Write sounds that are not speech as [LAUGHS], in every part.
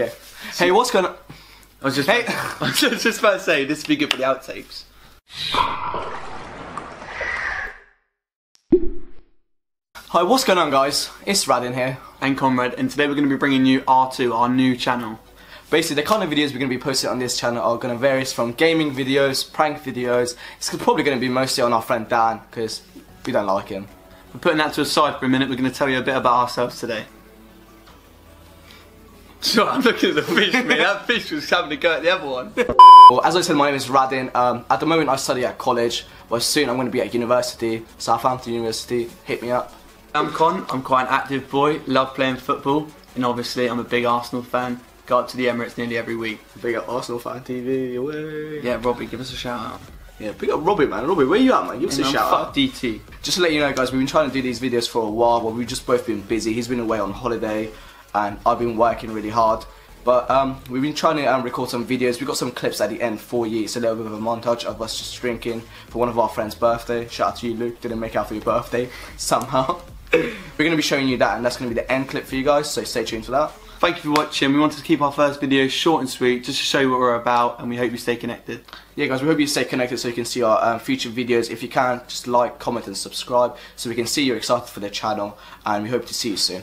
Okay. Hey, what's going on? I was just, Hey. I was just about to say this would be good for the outtakes. Hi, what's going on, guys? It's Radin here. And Conrad, and today we're going to be bringing you R2, our new channel. Basically, the kind of videos we're going to be posting on this channel are going to vary from gaming videos, prank videos. It's probably going to be mostly on our friend Dan, because we don't like him. We're putting that to a side for a minute. We're going to tell you a bit about ourselves today. So I'm looking at the fish, mate. That fish was having a go at the other one. Well, as I said, my name is Radin. Um, at the moment, I study at college, but soon I'm going to be at university, Southampton University. Hit me up. I'm Con. I'm quite an active boy. Love playing football, and obviously I'm a big Arsenal fan. Go up to the Emirates nearly every week. Big up Arsenal fan TV. Away. Yeah, Robbie, give us a shout out. Yeah, big up Robbie, man. Robbie, where you at, man? Give us a And shout fuck out. DT. Just to let you know, guys, we've been trying to do these videos for a while, but we've just both been busy. He's been away on holiday, and I've been working really hard. But um, we've been trying to um, record some videos. We've got some clips at the end for you. It's a little bit of a montage of us just drinking for one of our friends' birthday. Shout out to you, Luke. Didn't make out for your birthday [LAUGHS] somehow. [LAUGHS] We're going to be showing you that, and that's going to be the end clip for you guys. So stay tuned for that. Thank you for watching. We wanted to keep our first video short and sweet, just to show you what we're about, and we hope you stay connected. Yeah, guys, we hope you stay connected so you can see our um, future videos. If you can, just like, comment, and subscribe so we can see you're excited for the channel. And we hope to see you soon.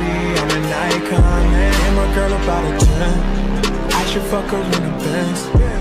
I'm an icon. And my girl about a 10. I should fuck her in the Benz.